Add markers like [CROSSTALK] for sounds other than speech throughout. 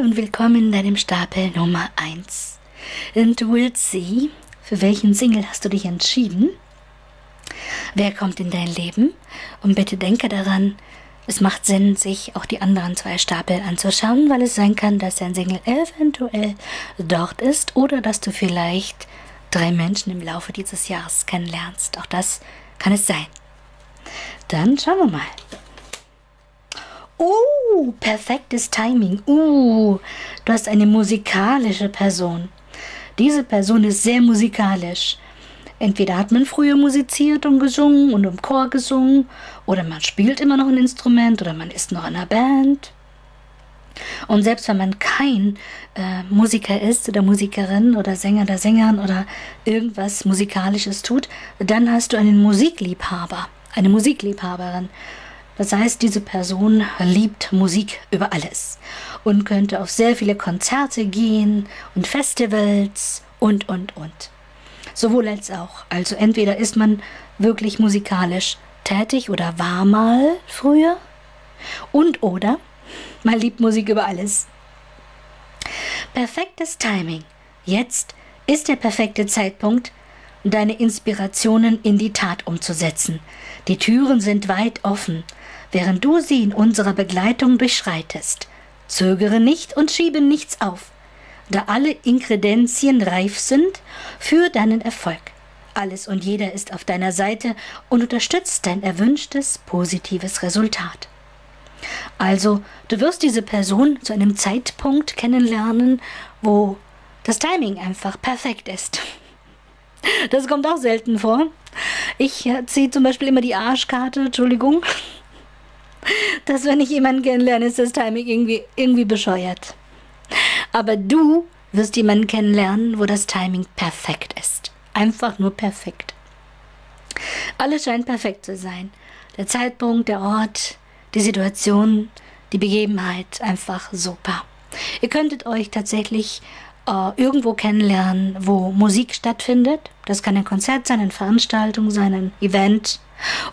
Und willkommen in deinem Stapel Nummer 1. Und we'll see, für welchen Single hast du dich entschieden? Wer kommt in dein Leben? Und bitte denke daran, es macht Sinn, sich auch die anderen zwei Stapel anzuschauen, weil es sein kann, dass dein Single eventuell dort ist oder dass du vielleicht drei Menschen im Laufe dieses Jahres kennenlernst. Auch das kann es sein. Dann schauen wir mal. Oh, perfektes Timing. Uh, du hast eine musikalische Person. Diese Person ist sehr musikalisch. Entweder hat man früher musiziert und gesungen und im Chor gesungen, oder man spielt immer noch ein Instrument, oder man ist noch in einer Band. Und selbst wenn man kein äh, Musiker ist oder Musikerin oder Sänger oder Sängerin oder irgendwas Musikalisches tut, dann hast du einen Musikliebhaber, eine Musikliebhaberin. Das heißt, diese Person liebt Musik über alles und könnte auf sehr viele Konzerte gehen und Festivals und, und, und. Sowohl als auch. Also entweder ist man wirklich musikalisch tätig oder war mal früher und oder man liebt Musik über alles. Perfektes Timing. Jetzt ist der perfekte Zeitpunkt, deine Inspirationen in die Tat umzusetzen. Die Türen sind weit offen während du sie in unserer Begleitung durchschreitest. Zögere nicht und schiebe nichts auf, da alle Inkredenzien reif sind für deinen Erfolg. Alles und jeder ist auf deiner Seite und unterstützt dein erwünschtes positives Resultat. Also, du wirst diese Person zu einem Zeitpunkt kennenlernen, wo das Timing einfach perfekt ist. [LAUGHS] Das kommt auch selten vor. Ich ziehe zum Beispiel immer die Arschkarte, Entschuldigung, dass wenn ich jemanden kennenlerne, ist das Timing irgendwie, irgendwie bescheuert. Aber du wirst jemanden kennenlernen, wo das Timing perfekt ist. Einfach nur perfekt. Alles scheint perfekt zu sein. Der Zeitpunkt, der Ort, die Situation, die Begebenheit, einfach super. Ihr könntet euch tatsächlich äh, irgendwo kennenlernen, wo Musik stattfindet. Das kann ein Konzert sein, eine Veranstaltung sein, ein Event.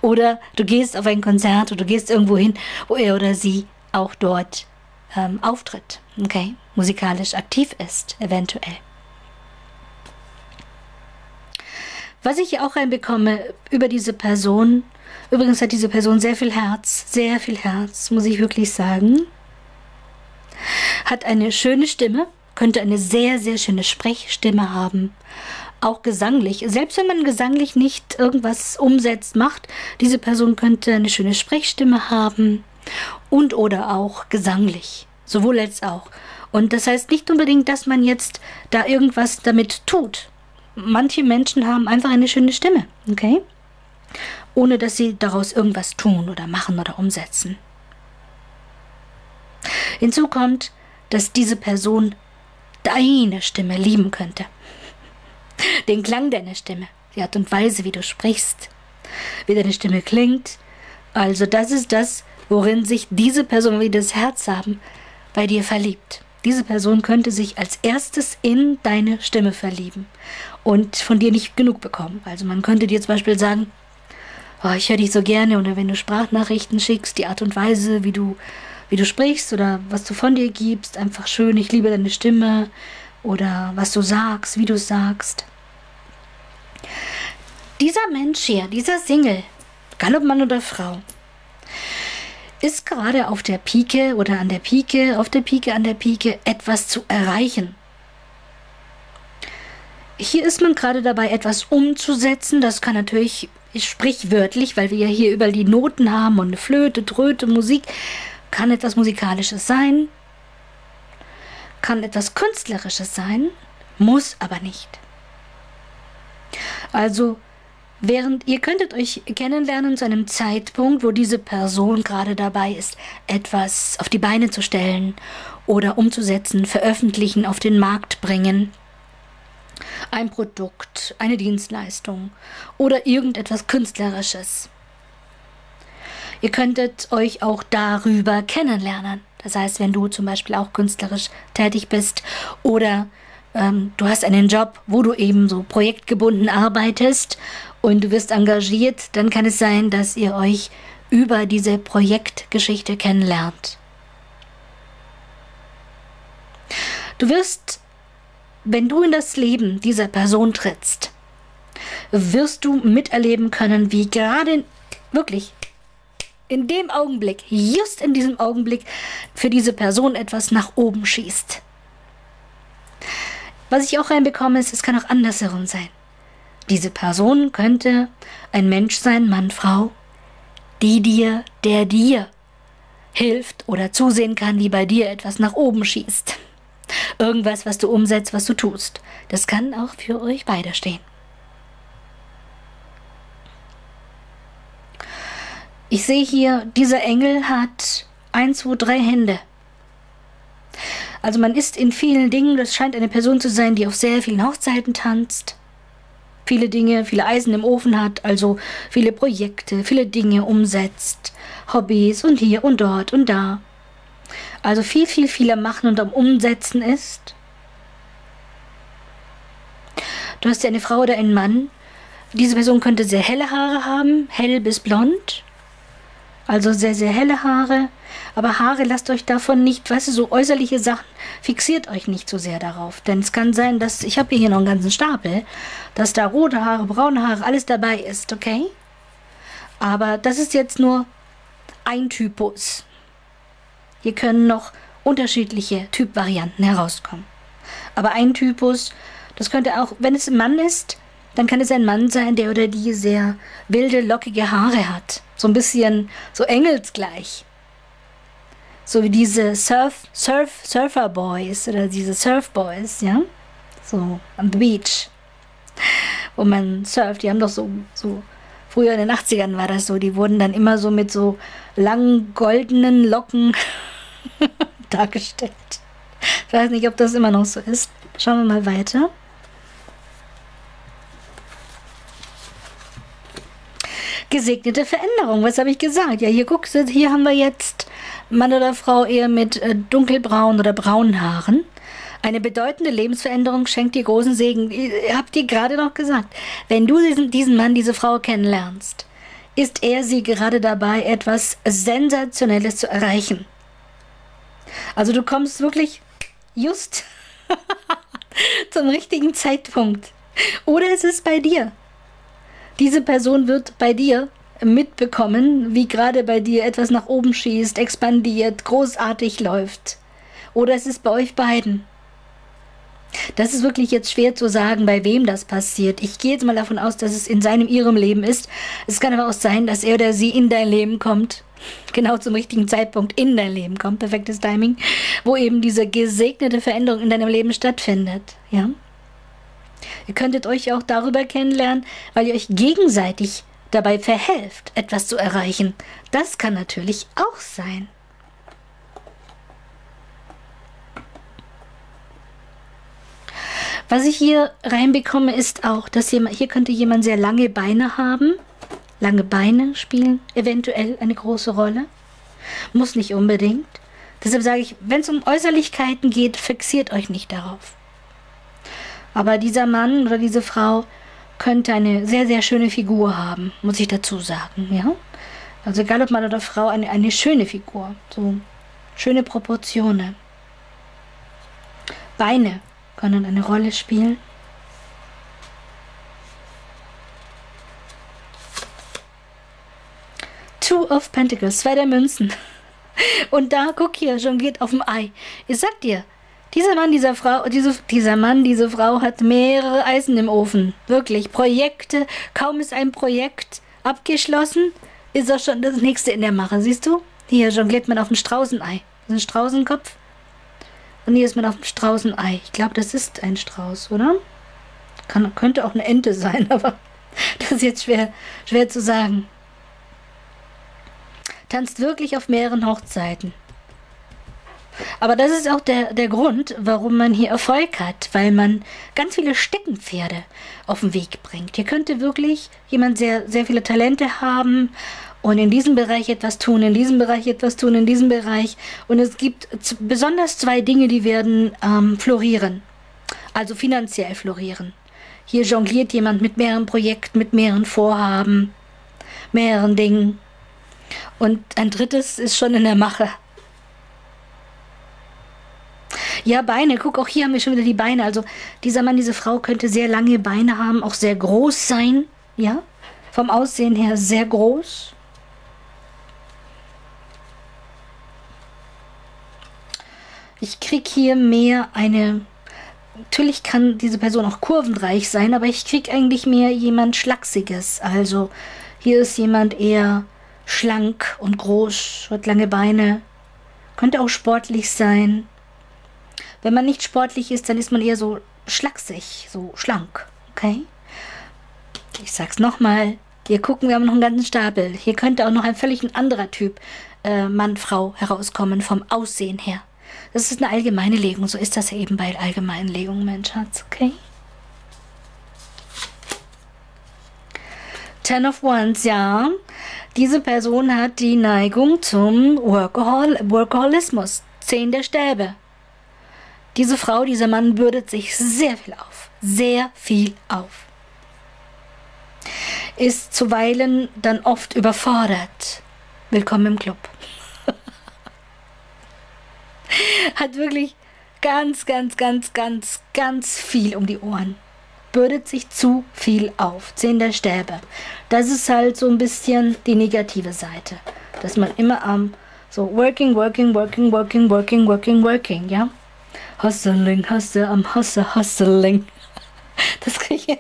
Oder du gehst auf ein Konzert oder du gehst irgendwo hin, wo er oder sie auch dort ähm, auftritt, okay, musikalisch aktiv ist, eventuell. Was ich auch reinbekomme über diese Person, übrigens hat diese Person sehr viel Herz, sehr viel Herz, muss ich wirklich sagen, hat eine schöne Stimme, könnte eine sehr, sehr schöne Sprechstimme haben. Auch gesanglich. Selbst wenn man gesanglich nicht irgendwas umsetzt, macht, diese Person könnte eine schöne Sprechstimme haben und oder auch gesanglich. Sowohl als auch. Und das heißt nicht unbedingt, dass man jetzt da irgendwas damit tut. Manche Menschen haben einfach eine schöne Stimme, okay? Ohne dass sie daraus irgendwas tun oder machen oder umsetzen. Hinzu kommt, dass diese Person deine Stimme lieben könnte. Den Klang deiner Stimme, die Art und Weise, wie du sprichst, wie deine Stimme klingt. Also das ist das, worin sich diese Person, wie das Herz haben, bei dir verliebt. Diese Person könnte sich als erstes in deine Stimme verlieben und von dir nicht genug bekommen. Also man könnte dir zum Beispiel sagen, oh, ich höre dich so gerne oder wenn du Sprachnachrichten schickst, die Art und Weise, wie du wie du sprichst oder was du von dir gibst, einfach schön, ich liebe deine Stimme oder was du sagst, wie du sagst. Dieser Mensch hier, dieser Single, egal ob Mann oder Frau, ist gerade auf der Pike oder an der Pike, auf der Pike, an der Pike etwas zu erreichen. Hier ist man gerade dabei, etwas umzusetzen. Das kann natürlich sprichwörtlich, weil wir ja hier überall die Noten haben und eine Flöte, Tröte, Musik kann etwas Musikalisches sein, kann etwas Künstlerisches sein, muss aber nicht. Also, während ihr könntet euch kennenlernen zu einem Zeitpunkt, wo diese Person gerade dabei ist, etwas auf die Beine zu stellen oder umzusetzen, veröffentlichen, auf den Markt bringen, ein Produkt, eine Dienstleistung oder irgendetwas Künstlerisches. Ihr könntet euch auch darüber kennenlernen. Das heißt, wenn du zum Beispiel auch künstlerisch tätig bist oder ähm, du hast einen Job, wo du eben so projektgebunden arbeitest und du wirst engagiert, dann kann es sein, dass ihr euch über diese Projektgeschichte kennenlernt. Du wirst, wenn du in das Leben dieser Person trittst, wirst du miterleben können, wie gerade wirklich in dem Augenblick, just in diesem Augenblick, für diese Person etwas nach oben schießt. Was ich auch reinbekomme, ist, es kann auch andersherum sein. Diese Person könnte ein Mensch sein, Mann, Frau, die dir, der dir hilft oder zusehen kann, wie bei dir etwas nach oben schießt. Irgendwas, was du umsetzt, was du tust. Das kann auch für euch beide stehen. Ich sehe hier, dieser Engel hat ein, zwei, drei Hände. Also man ist in vielen Dingen, das scheint eine Person zu sein, die auf sehr vielen Hochzeiten tanzt, viele Dinge, viele Eisen im Ofen hat, also viele Projekte, viele Dinge umsetzt, Hobbys und hier und dort und da. Also viel, viel, viel am Machen und am Umsetzen ist. Du hast ja eine Frau oder einen Mann. Diese Person könnte sehr helle Haare haben, hell bis blond. Also sehr, sehr helle Haare. Aber Haare lasst euch davon nicht, weißt du, so äußerliche Sachen, fixiert euch nicht so sehr darauf. Denn es kann sein, dass, ich habe hier noch einen ganzen Stapel, dass da rote Haare, braune Haare, alles dabei ist, okay? Aber das ist jetzt nur ein Typus. Hier können noch unterschiedliche Typvarianten herauskommen. Aber ein Typus, das könnte auch, wenn es ein Mann ist, dann kann es ein Mann sein, der oder die sehr wilde, lockige Haare hat. So ein bisschen so engelsgleich. So wie diese Surf, Surf, Surfer Boys oder diese Surf Boys, ja? So am Beach. Wo man surft, die haben doch so, so, früher in den 80ern war das so, die wurden dann immer so mit so langen goldenen Locken [LAUGHS] dargestellt. Ich weiß nicht, ob das immer noch so ist. Schauen wir mal weiter. Gesegnete Veränderung, was habe ich gesagt? Ja, hier guckst du, hier haben wir jetzt Mann oder Frau eher mit äh, dunkelbraunen oder braunen Haaren. Eine bedeutende Lebensveränderung schenkt dir großen Segen. Ihr habt dir gerade noch gesagt, wenn du diesen, diesen Mann, diese Frau kennenlernst, ist er sie gerade dabei, etwas Sensationelles zu erreichen. Also du kommst wirklich just [LAUGHS] zum richtigen Zeitpunkt. Oder es ist bei dir. Diese Person wird bei dir mitbekommen, wie gerade bei dir etwas nach oben schießt, expandiert, großartig läuft. Oder es ist bei euch beiden. Das ist wirklich jetzt schwer zu sagen, bei wem das passiert. Ich gehe jetzt mal davon aus, dass es in seinem, ihrem Leben ist. Es kann aber auch sein, dass er oder sie in dein Leben kommt. Genau zum richtigen Zeitpunkt in dein Leben kommt. Perfektes Timing. Wo eben diese gesegnete Veränderung in deinem Leben stattfindet. Ja? Ihr könntet euch auch darüber kennenlernen, weil ihr euch gegenseitig dabei verhelft, etwas zu erreichen. Das kann natürlich auch sein. Was ich hier reinbekomme, ist auch, dass jemand, hier könnte jemand sehr lange Beine haben. Lange Beine spielen eventuell eine große Rolle. Muss nicht unbedingt. Deshalb sage ich, wenn es um Äußerlichkeiten geht, fixiert euch nicht darauf. Aber dieser Mann oder diese Frau könnte eine sehr, sehr schöne Figur haben, muss ich dazu sagen, ja. Also egal ob Mann oder Frau, eine, eine schöne Figur. So schöne Proportionen. Beine können eine Rolle spielen. Two of Pentacles, zwei der Münzen. [LAUGHS] Und da, guck hier, schon geht auf dem Ei. Ich sag dir, dieser Mann, dieser Frau, diese, dieser Mann, diese Frau hat mehrere Eisen im Ofen. Wirklich, Projekte. Kaum ist ein Projekt abgeschlossen, ist auch schon das nächste in der Mache. Siehst du? Hier jongliert man auf ein Straußenei. Das ist ein Straußenkopf. Und hier ist man auf dem Straußenei. Ich glaube, das ist ein Strauß, oder? Kann, könnte auch eine Ente sein, [LAUGHS] aber das ist jetzt schwer, schwer zu sagen. Tanzt wirklich auf mehreren Hochzeiten. Aber das ist auch der, der Grund, warum man hier Erfolg hat, weil man ganz viele Steckenpferde auf den Weg bringt. Hier könnte wirklich jemand sehr, sehr viele Talente haben und in diesem Bereich etwas tun, in diesem Bereich etwas tun, in diesem Bereich. Und es gibt besonders zwei Dinge, die werden ähm, florieren. Also finanziell florieren. Hier jongliert jemand mit mehreren Projekten, mit mehreren Vorhaben, mehreren Dingen. Und ein drittes ist schon in der Mache. Ja, Beine. Guck, auch hier haben wir schon wieder die Beine. Also dieser Mann, diese Frau könnte sehr lange Beine haben, auch sehr groß sein. Ja, vom Aussehen her sehr groß. Ich krieg hier mehr eine. Natürlich kann diese Person auch kurvenreich sein, aber ich krieg eigentlich mehr jemand Schlachsiges. Also hier ist jemand eher schlank und groß, hat lange Beine, könnte auch sportlich sein. Wenn man nicht sportlich ist, dann ist man eher so schlaksig, so schlank. Okay? Ich sag's nochmal. Hier gucken wir haben noch einen ganzen Stapel. Hier könnte auch noch ein völlig anderer Typ äh, Mann, Frau herauskommen vom Aussehen her. Das ist eine allgemeine Legung. So ist das ja eben bei allgemeinen Legungen, mein Schatz. Okay? Ten of Wands, ja. Diese Person hat die Neigung zum Workahol Workaholismus. Zehn der Stäbe. Diese Frau, dieser Mann bürdet sich sehr viel auf. Sehr viel auf. Ist zuweilen dann oft überfordert. Willkommen im Club. [LAUGHS] Hat wirklich ganz, ganz, ganz, ganz, ganz viel um die Ohren. Bürdet sich zu viel auf. Zehn der Stäbe. Das ist halt so ein bisschen die negative Seite. Dass man immer am so working, working, working, working, working, working, working, ja? Hustling, hustle, am hustle, hustling. Das kriege ich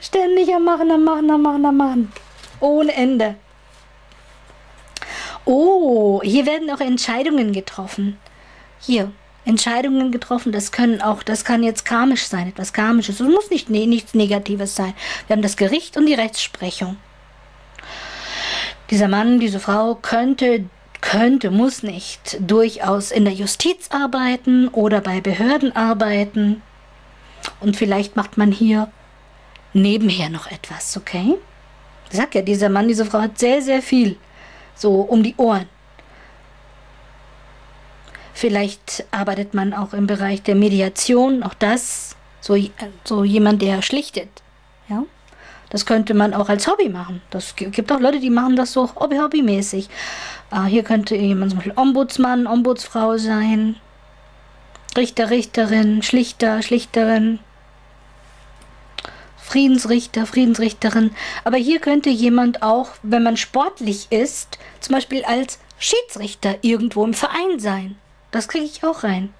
ständig am Machen, am Machen, am Machen, am Machen. Ohne Ende. Oh, hier werden auch Entscheidungen getroffen. Hier, Entscheidungen getroffen, das können auch, das kann jetzt karmisch sein, etwas karmisches. Es muss nicht nee, nichts Negatives sein. Wir haben das Gericht und die Rechtsprechung. Dieser Mann, diese Frau könnte könnte, muss nicht durchaus in der Justiz arbeiten oder bei Behörden arbeiten. Und vielleicht macht man hier nebenher noch etwas, okay? Ich sag ja, dieser Mann, diese Frau hat sehr, sehr viel so um die Ohren. Vielleicht arbeitet man auch im Bereich der Mediation, auch das, so, so jemand, der schlichtet, ja? Das könnte man auch als Hobby machen. Das gibt auch Leute, die machen das so hobbymäßig. Ah, hier könnte jemand zum Beispiel Ombudsmann, Ombudsfrau sein. Richter, Richterin, Schlichter, Schlichterin. Friedensrichter, Friedensrichterin. Aber hier könnte jemand auch, wenn man sportlich ist, zum Beispiel als Schiedsrichter irgendwo im Verein sein. Das kriege ich auch rein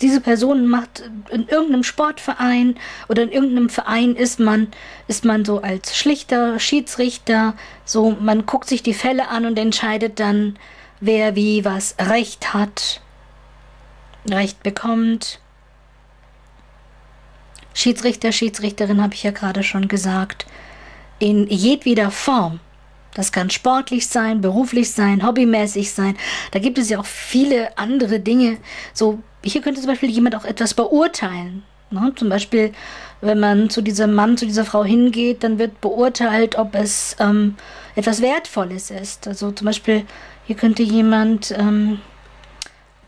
diese Person macht in irgendeinem Sportverein oder in irgendeinem Verein ist man, ist man so als Schlichter, Schiedsrichter, so man guckt sich die Fälle an und entscheidet dann, wer wie was Recht hat, Recht bekommt. Schiedsrichter, Schiedsrichterin habe ich ja gerade schon gesagt, in jedweder Form. Das kann sportlich sein, beruflich sein, hobbymäßig sein. Da gibt es ja auch viele andere Dinge. So, hier könnte zum Beispiel jemand auch etwas beurteilen. Ne? Zum Beispiel, wenn man zu diesem Mann, zu dieser Frau hingeht, dann wird beurteilt, ob es ähm, etwas Wertvolles ist. Also zum Beispiel, hier könnte jemand ähm,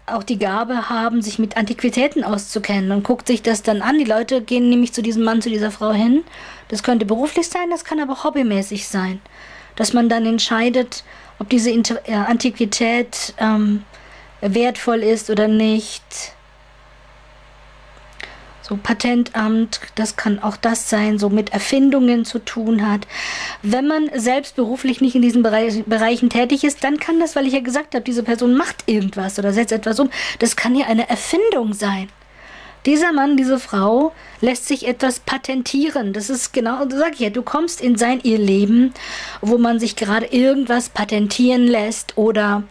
auch die Gabe haben, sich mit Antiquitäten auszukennen und guckt sich das dann an. Die Leute gehen nämlich zu diesem Mann, zu dieser Frau hin. Das könnte beruflich sein, das kann aber hobbymäßig sein dass man dann entscheidet, ob diese Inter äh, Antiquität ähm, wertvoll ist oder nicht. So Patentamt, das kann auch das sein, so mit Erfindungen zu tun hat. Wenn man selbst beruflich nicht in diesen Bereich, Bereichen tätig ist, dann kann das, weil ich ja gesagt habe, diese Person macht irgendwas oder setzt etwas um, das kann ja eine Erfindung sein. Dieser Mann, diese Frau lässt sich etwas patentieren. Das ist genau, sag ich ja, du kommst in sein ihr Leben, wo man sich gerade irgendwas patentieren lässt oder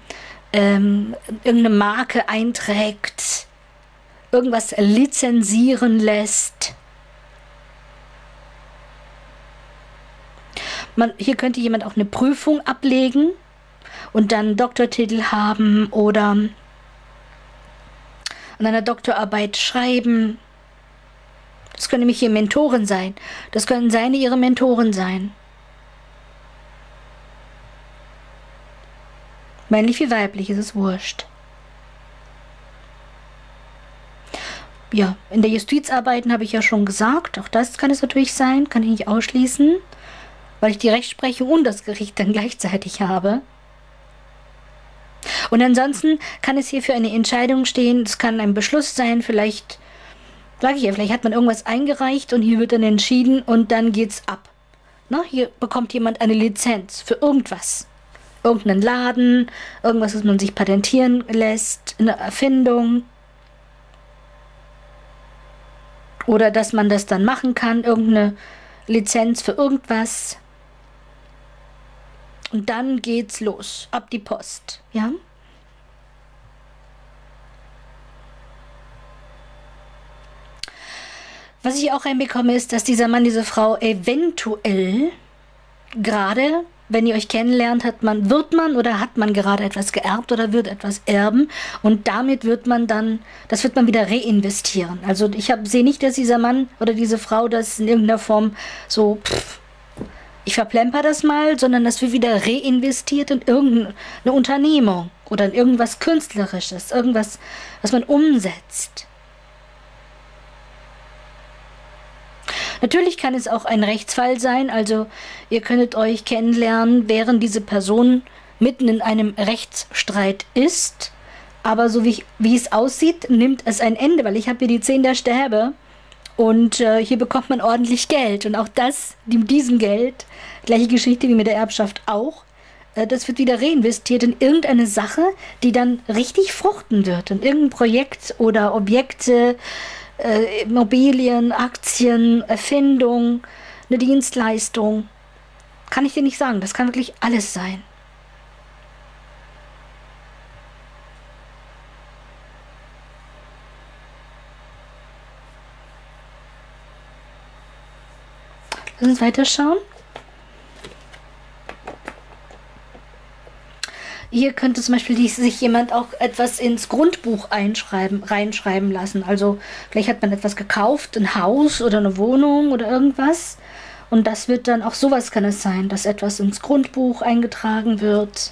ähm, irgendeine Marke einträgt, irgendwas lizenzieren lässt. Man, hier könnte jemand auch eine Prüfung ablegen und dann Doktortitel haben oder an einer Doktorarbeit schreiben. Das können nämlich hier Mentoren sein. Das können seine ihre Mentoren sein. Männlich wie weiblich ist es wurscht. Ja, in der Justiz arbeiten habe ich ja schon gesagt. Auch das kann es natürlich sein, kann ich nicht ausschließen, weil ich die Rechtsprechung und das Gericht dann [LAUGHS] gleichzeitig habe. Und ansonsten kann es hier für eine Entscheidung stehen, es kann ein Beschluss sein, vielleicht, sage ich ja, vielleicht hat man irgendwas eingereicht und hier wird dann entschieden und dann geht's ab. Na, hier bekommt jemand eine Lizenz für irgendwas. Irgendeinen Laden, irgendwas, was man sich patentieren lässt, eine Erfindung. Oder dass man das dann machen kann, irgendeine Lizenz für irgendwas. Und dann geht's los, ab die Post, ja? Was ich auch reinbekomme, ist, dass dieser Mann, diese Frau eventuell gerade, wenn ihr euch kennenlernt, hat man, wird man oder hat man gerade etwas geerbt oder wird etwas erben und damit wird man dann, das wird man wieder reinvestieren. Also ich sehe nicht, dass dieser Mann oder diese Frau das in irgendeiner Form so pff, ich verplemper das mal, sondern das wird wieder reinvestiert in irgendeine Unternehmung oder in irgendwas Künstlerisches, irgendwas, was man umsetzt. Natürlich kann es auch ein Rechtsfall sein, also ihr könntet euch kennenlernen, während diese Person mitten in einem Rechtsstreit ist, aber so wie, wie es aussieht, nimmt es ein Ende, weil ich habe hier die Zehn der Sterbe und äh, hier bekommt man ordentlich Geld. Und auch das, mit diesem Geld, gleiche Geschichte wie mit der Erbschaft auch, äh, das wird wieder reinvestiert in irgendeine Sache, die dann richtig fruchten wird. In irgendein Projekt oder Objekte, äh, Immobilien, Aktien, Erfindung, eine Dienstleistung. Kann ich dir nicht sagen. Das kann wirklich alles sein. Lass uns weiterschauen. Hier könnte zum Beispiel sich jemand auch etwas ins Grundbuch einschreiben, reinschreiben lassen. Also vielleicht hat man etwas gekauft, ein Haus oder eine Wohnung oder irgendwas. Und das wird dann auch sowas kann es sein, dass etwas ins Grundbuch eingetragen wird.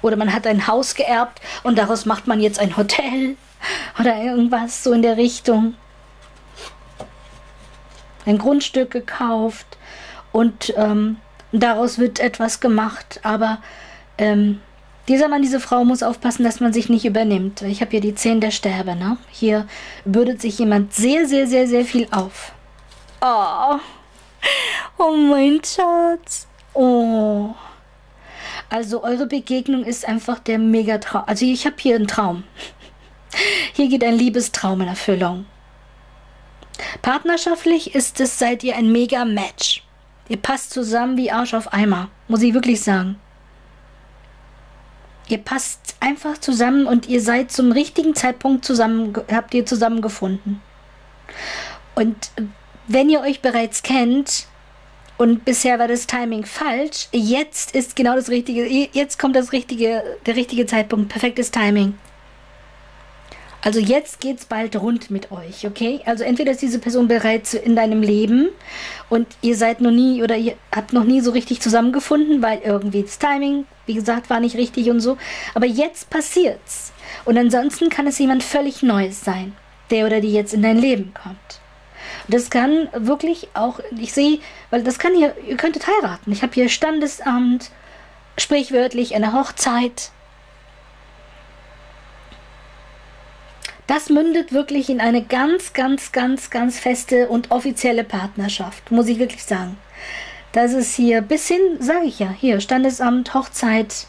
Oder man hat ein Haus geerbt und daraus macht man jetzt ein Hotel [LAUGHS] oder irgendwas so in der Richtung ein Grundstück gekauft und ähm, daraus wird etwas gemacht. Aber ähm, dieser Mann, diese Frau muss aufpassen, dass man sich nicht übernimmt. Ich habe hier die Zehn der Sterbe. Ne? Hier bürdet sich jemand sehr, sehr, sehr, sehr viel auf. Oh, oh mein Schatz. Oh. Also eure Begegnung ist einfach der Megatraum. Also ich habe hier einen Traum. Hier geht ein Liebestraum in Erfüllung. Partnerschaftlich ist es, seid ihr ein Mega-Match. Ihr passt zusammen wie Arsch auf Eimer, muss ich wirklich sagen. Ihr passt einfach zusammen und ihr seid zum richtigen Zeitpunkt zusammen, habt ihr zusammengefunden. Und wenn ihr euch bereits kennt und bisher war das Timing falsch, jetzt ist genau das richtige, jetzt kommt das richtige, der richtige Zeitpunkt, perfektes Timing. Also jetzt geht's bald rund mit euch, okay? Also entweder ist diese Person bereits in deinem Leben und ihr seid noch nie oder ihr habt noch nie so richtig zusammengefunden, weil irgendwie das Timing, wie gesagt, war nicht richtig und so. Aber jetzt passiert's. Und ansonsten kann es jemand völlig Neues sein, der oder die jetzt in dein Leben kommt. Und das kann wirklich auch, ich sehe, weil das kann hier, ihr könntet heiraten. Ich habe hier Standesamt, sprichwörtlich eine Hochzeit, Das mündet wirklich in eine ganz, ganz, ganz, ganz feste und offizielle Partnerschaft, muss ich wirklich sagen. Das ist hier bis hin, sage ich ja, hier Standesamt, Hochzeit.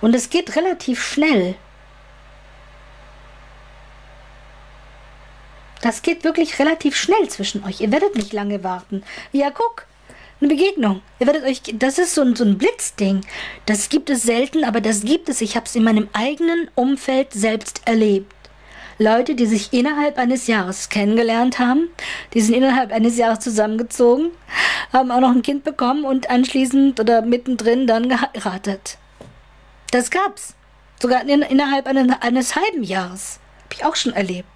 Und es geht relativ schnell. Das geht wirklich relativ schnell zwischen euch. Ihr werdet nicht lange warten. Ja, guck, eine Begegnung. Ihr werdet euch, das ist so ein, so ein Blitzding. Das gibt es selten, aber das gibt es. Ich habe es in meinem eigenen Umfeld selbst erlebt. Leute, die sich innerhalb eines Jahres kennengelernt haben, die sind innerhalb eines Jahres zusammengezogen, haben auch noch ein Kind bekommen und anschließend oder mittendrin dann geheiratet. Das gab's. Sogar in, innerhalb eines, eines halben Jahres. Habe ich auch schon erlebt.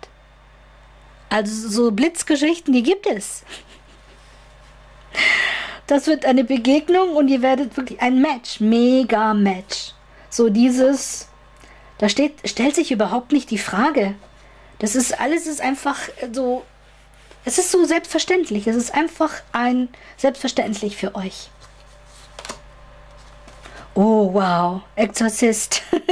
Also so Blitzgeschichten, die gibt es. Das wird eine Begegnung und ihr werdet wirklich ein Match, mega Match. So dieses, da steht, stellt sich überhaupt nicht die Frage. Das ist alles ist einfach so, es ist so selbstverständlich. Es ist einfach ein selbstverständlich für euch. Oh, wow. Exorzist. [LAUGHS]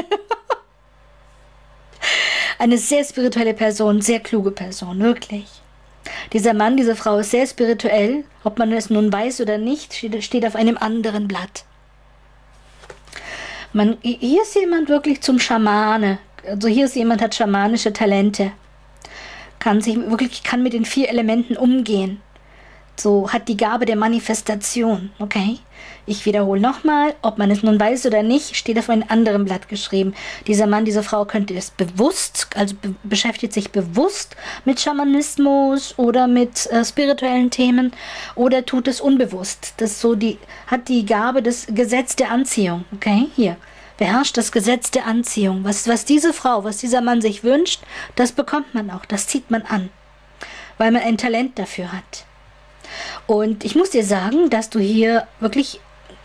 Eine sehr spirituelle Person, sehr kluge Person, wirklich. Dieser Mann, diese Frau ist sehr spirituell, ob man es nun weiß oder nicht, steht auf einem anderen Blatt. Man, hier ist jemand wirklich zum Schamane. Also hier ist jemand, hat schamanische Talente. Kann sich wirklich, kann mit den vier Elementen umgehen so hat die Gabe der Manifestation. Okay? Ich wiederhole nochmal, ob man es nun weiß oder nicht, steht auf einem anderen Blatt geschrieben. Dieser Mann, diese Frau könnte es bewusst, also be beschäftigt sich bewusst mit Schamanismus oder mit äh, spirituellen Themen oder tut es unbewusst. Das so die, hat die Gabe des Gesetz der Anziehung. Okay? Hier. Beherrscht das Gesetz der Anziehung. Was, was diese Frau, was dieser Mann sich wünscht, das bekommt man auch, das zieht man an, weil man ein Talent dafür hat. Und ich muss dir sagen, dass du hier wirklich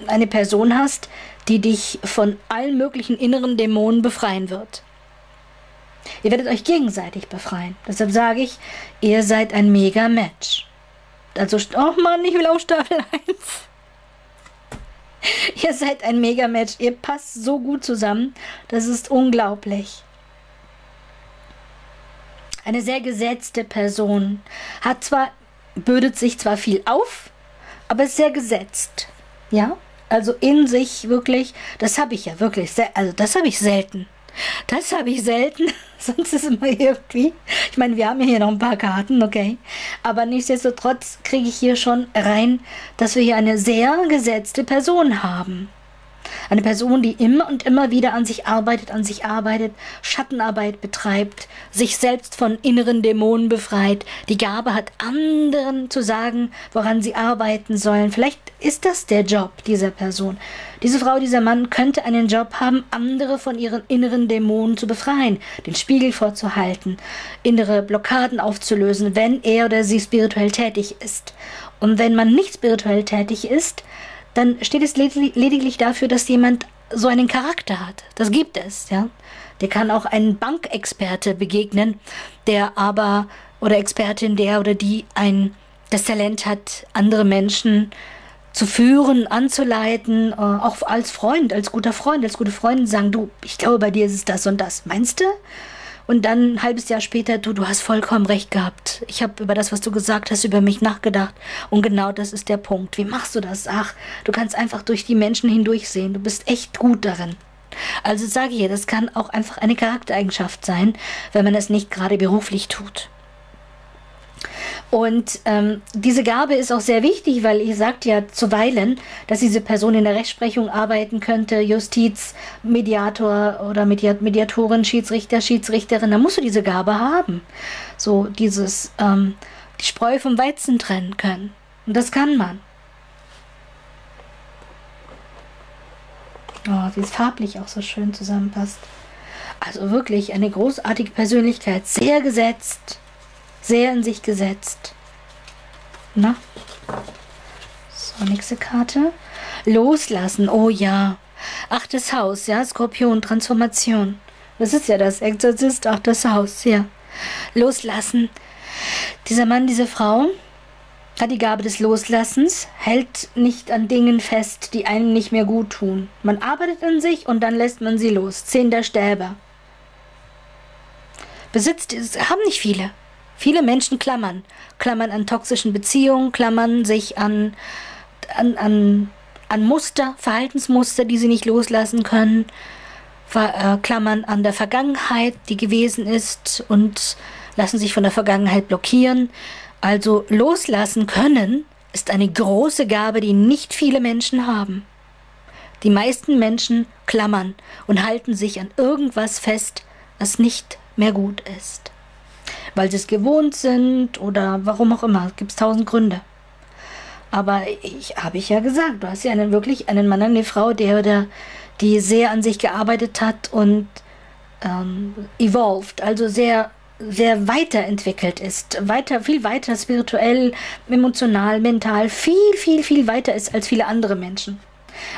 eine Person hast, die dich von allen möglichen inneren Dämonen befreien wird. Ihr werdet euch gegenseitig befreien. Deshalb sage ich, ihr seid ein Mega-Match. Also, oh Mann, ich will auch Staffel 1. [LAUGHS] ihr seid ein Mega-Match. Ihr passt so gut zusammen. Das ist unglaublich. Eine sehr gesetzte Person. Hat zwar bürdet sich zwar viel auf, aber ist sehr gesetzt. Ja, also in sich wirklich, das habe ich ja wirklich, also das habe ich selten. Das habe ich selten, [LAUGHS] sonst ist immer irgendwie. Ich meine, wir haben ja hier noch ein paar Karten, okay. Aber nichtsdestotrotz kriege ich hier schon rein, dass wir hier eine sehr gesetzte Person haben. Eine Person, die immer und immer wieder an sich arbeitet, an sich arbeitet, Schattenarbeit betreibt, sich selbst von inneren Dämonen befreit, die Gabe hat, anderen zu sagen, woran sie arbeiten sollen. Vielleicht ist das der Job dieser Person. Diese Frau, dieser Mann könnte einen Job haben, andere von ihren inneren Dämonen zu befreien, den Spiegel vorzuhalten, innere Blockaden aufzulösen, wenn er oder sie spirituell tätig ist. Und wenn man nicht spirituell tätig ist, dann steht es lediglich dafür, dass jemand so einen Charakter hat. Das gibt es, ja. Der kann auch einen Bankexperte begegnen, der aber oder Expertin, der oder die ein das Talent hat, andere Menschen zu führen, anzuleiten, äh, auch als Freund, als guter Freund, als gute Freundin sagen, du, ich glaube, bei dir ist es das und das. Meinst du? Und dann ein halbes Jahr später, du, du hast vollkommen recht gehabt. Ich habe über das, was du gesagt hast, über mich nachgedacht. Und genau das ist der Punkt. Wie machst du das? Ach, du kannst einfach durch die Menschen hindurchsehen. Du bist echt gut darin. Also sage ich dir, das kann auch einfach eine Charaktereigenschaft sein, wenn man es nicht gerade beruflich tut. Und ähm, diese Gabe ist auch sehr wichtig, weil ihr sagt ja zuweilen, dass diese Person in der Rechtsprechung arbeiten könnte, Justiz, Mediator oder Mediatorin, Schiedsrichter, Schiedsrichterin. Da musst du diese Gabe haben. So dieses ähm, die Spreu vom Weizen trennen können. Und das kann man. Oh, wie es farblich auch so schön zusammenpasst. Also wirklich eine großartige Persönlichkeit, sehr gesetzt sehr in sich gesetzt. Na? So, nächste Karte. Loslassen, oh ja. Achtes Haus, ja, Skorpion, Transformation. Das ist ja das Exorzist, achtes Haus, ja. Loslassen. Dieser Mann, diese Frau hat die Gabe des Loslassens, hält nicht an Dingen fest, die einem nicht mehr gut tun. Man arbeitet an sich und dann lässt man sie los. Zehn der Stäbe. Besitzt, haben nicht viele. Viele Menschen klammern, klammern an toxischen Beziehungen, klammern sich an, an, an, an Muster, Verhaltensmuster, die sie nicht loslassen können, äh, klammern an der Vergangenheit, die gewesen ist und lassen sich von der Vergangenheit blockieren. Also loslassen können ist eine große Gabe, die nicht viele Menschen haben. Die meisten Menschen klammern und halten sich an irgendwas fest, was nicht mehr gut ist weil sie es gewohnt sind oder warum auch immer. Es gibt tausend Gründe. Aber ich habe ich ja gesagt, du hast ja einen, wirklich einen Mann, eine Frau, der, der die sehr an sich gearbeitet hat und ähm, evolved, also sehr sehr weiterentwickelt ist, weiter, viel weiter spirituell, emotional, mental, viel, viel, viel weiter ist als viele andere Menschen.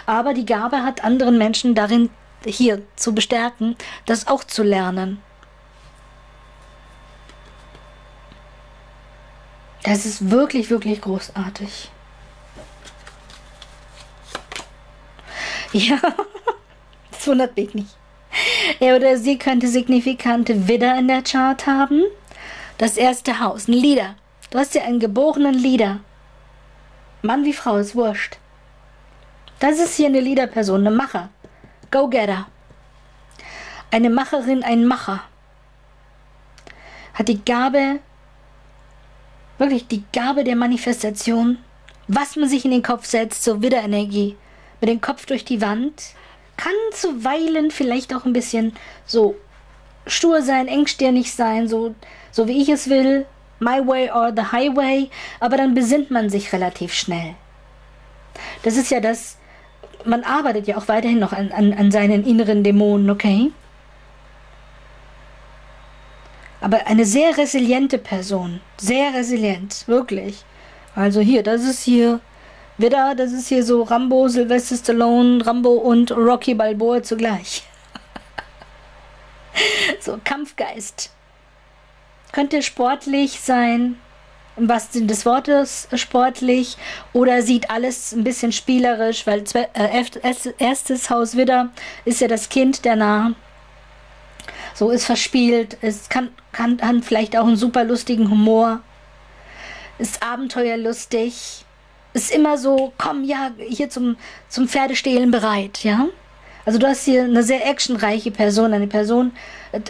Aber die Gabe hat, anderen Menschen darin hier zu bestärken, das auch zu lernen. Das ist wirklich, wirklich großartig. Ja, [LAUGHS] Das wundert mich nicht. Er oder sie könnte signifikante Widder in der Chart haben. Das erste Haus, ein Leader. Du hast ja einen geborenen Leader. Mann wie Frau, ist wurscht. Das ist hier eine Leaderperson, eine Macher. Go-Getter. Eine Macherin, ein Macher. Hat die Gabe, wirklich die Gabe der Manifestation, was man sich in den Kopf setzt, so Widderenergie. Mit dem Kopf durch die Wand. Kann zuweilen vielleicht auch ein bisschen so stur sein, engstirnig sein, so, so wie ich es will. My way or the highway. Aber dann besinnt man sich relativ schnell. Das ist ja das, man arbeitet ja auch weiterhin noch an, an, an seinen inneren Dämonen, okay? Aber eine sehr resiliente Person. Sehr resilient, wirklich. Also hier, das ist hier wieder, das ist hier so Rambo, Sylvester Stallone, Rambo und Rocky Balboa zugleich. [LAUGHS] so Kampfgeist. Könnte sportlich sein, im wahrsten Sinne des Wortes sportlich oder sieht alles ein bisschen spielerisch, weil äh, erstes Haus Widder ist ja das Kind der Nah. So ist verspielt, es kann, kann, kann vielleicht auch einen super lustigen Humor, ist abenteuerlustig, ist immer so, komm ja, hier zum, zum Pferdestehlen bereit, ja. Also du hast hier eine sehr actionreiche Person, eine Person,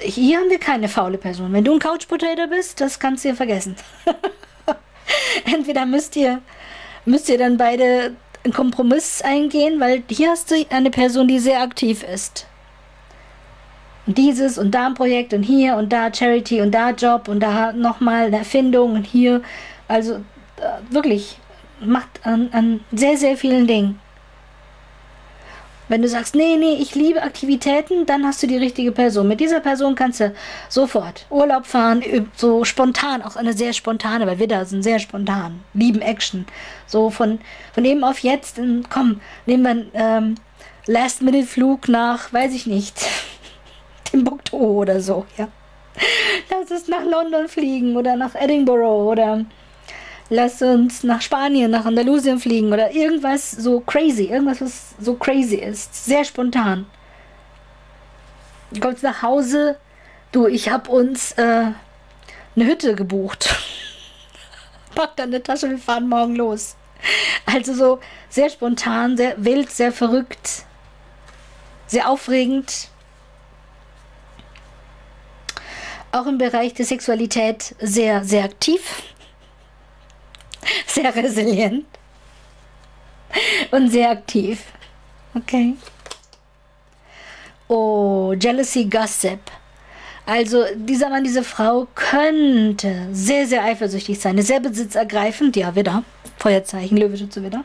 hier haben wir keine faule Person. Wenn du ein Couch Potato bist, das kannst du dir vergessen. [LAUGHS] entweder müsst ihr, müsst ihr dann beide einen Kompromiss eingehen, weil hier hast du eine Person, die sehr aktiv ist. Dieses und da ein Projekt und hier und da Charity und da Job und da nochmal eine Erfindung und hier. Also äh, wirklich macht an, an sehr, sehr vielen Dingen. Wenn du sagst, nee, nee, ich liebe Aktivitäten, dann hast du die richtige Person. Mit dieser Person kannst du sofort Urlaub fahren, so spontan, auch eine sehr spontane, weil wir da sind sehr spontan, lieben Action. So von, von eben auf jetzt, komm, nehmen wir einen ähm, Last-Minute-Flug nach, weiß ich nicht, [LAUGHS] Timbuktu oder so, ja. Lass uns nach London fliegen oder nach Edinburgh oder lass uns nach Spanien, nach Andalusien fliegen oder irgendwas so crazy, irgendwas, was so crazy ist. Sehr spontan. Du kommst nach Hause, du, ich hab uns äh, eine Hütte gebucht. [LAUGHS] Pack deine Tasche, wir fahren morgen los. Also so sehr spontan, sehr wild, sehr verrückt, sehr aufregend. Auch im Bereich der Sexualität sehr, sehr aktiv [LAUGHS] sehr resilient und sehr aktiv. Okay. Oh, Jealousy Gossip. Also dieser Mann, diese Frau könnte sehr, sehr eifersüchtig sein, sehr besitzergreifend, ja, wieder, Feuerzeichen, Löwische wieder.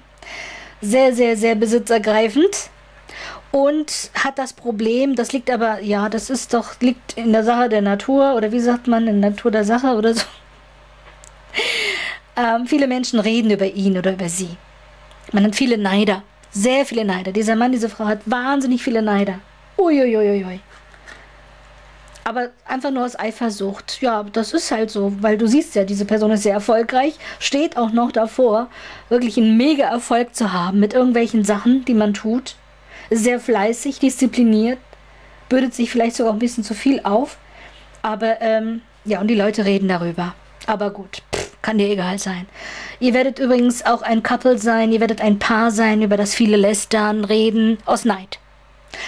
Sehr, sehr, sehr besitzergreifend und hat das Problem, das liegt aber, ja, das ist doch, liegt in der Sache der Natur oder wie sagt man, in der Natur der Sache oder so. [LAUGHS] Ähm, viele Menschen reden über ihn oder über sie. Man hat viele Neider, sehr viele Neider. Dieser Mann, diese Frau hat wahnsinnig viele Neider. Uiuiuiui. Aber einfach nur aus Eifersucht. Ja, das ist halt so, weil du siehst ja, diese Person ist sehr erfolgreich, steht auch noch davor, wirklich einen mega Erfolg zu haben mit irgendwelchen Sachen, die man tut. Sehr fleißig, diszipliniert, bürdet sich vielleicht sogar ein bisschen zu viel auf. Aber ähm, ja, und die Leute reden darüber. Aber gut. Kann dir egal sein. Ihr werdet übrigens auch ein Couple sein, ihr werdet ein Paar sein, über das viele lästern, reden, aus Neid.